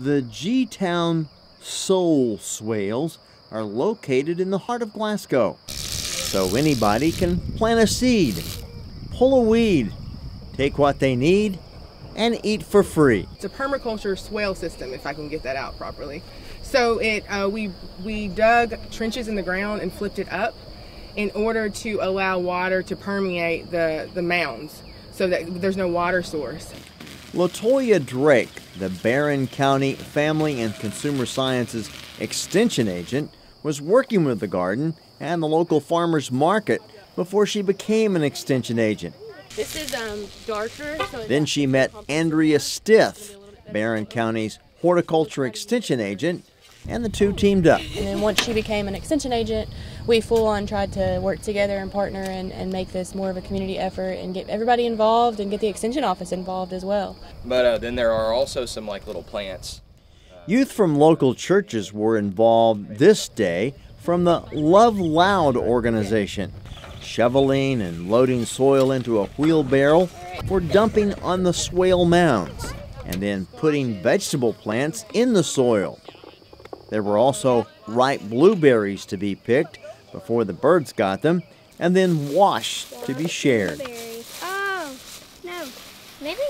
The G Town Soul Swales are located in the heart of Glasgow. So anybody can plant a seed, pull a weed, take what they need, and eat for free. It's a permaculture swale system, if I can get that out properly. So it uh, we we dug trenches in the ground and flipped it up in order to allow water to permeate the the mounds, so that there's no water source. Latoya Drake, the Barren County Family and Consumer Sciences Extension Agent, was working with the garden and the local farmers market before she became an extension agent. This is um, darker. So then she met Andrea Stith, Barren County's horticulture extension agent, and the two teamed up. And then once she became an extension agent, we full on tried to work together and partner and, and make this more of a community effort and get everybody involved and get the extension office involved as well. But uh, then there are also some like little plants. Youth from local churches were involved this day from the Love Loud organization, shoveling and loading soil into a wheelbarrow for dumping on the swale mounds, and then putting vegetable plants in the soil. There were also ripe blueberries to be picked before the birds got them, and then washed to be shared. Oh, no. Maybe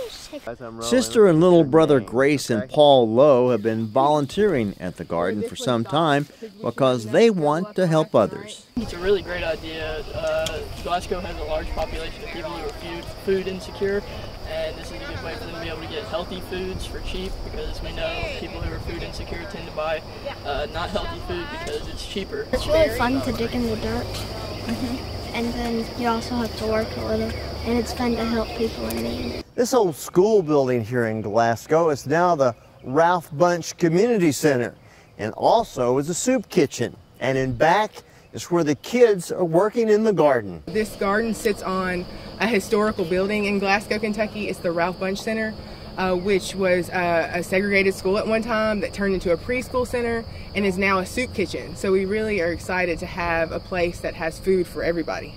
Sister and little brother Grace and Paul Lowe have been volunteering at the garden for some time because they want to help others. It's a really great idea. Uh, Glasgow has a large population of people who are food, food insecure, and this is a good way for them to be able to get healthy foods for cheap because we know people who are food insecure tend to buy uh, not healthy food because it's cheaper. It's really fun to dig in the dirt. Mm-hmm. And then you also have to work a little, and it's fun to help people in need. This old school building here in Glasgow is now the Ralph Bunche Community Center and also is a soup kitchen. And in back is where the kids are working in the garden. This garden sits on a historical building in Glasgow, Kentucky. It's the Ralph Bunche Center. Uh, which was uh, a segregated school at one time that turned into a preschool center and is now a soup kitchen. So we really are excited to have a place that has food for everybody.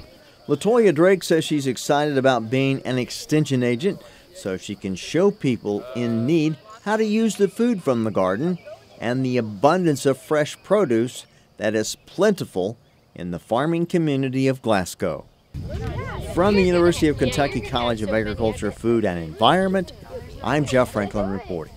Latoya Drake says she's excited about being an extension agent so she can show people in need how to use the food from the garden and the abundance of fresh produce that is plentiful in the farming community of Glasgow. From the University of Kentucky College of Agriculture, Food and Environment, I'm Jeff Franklin reporting.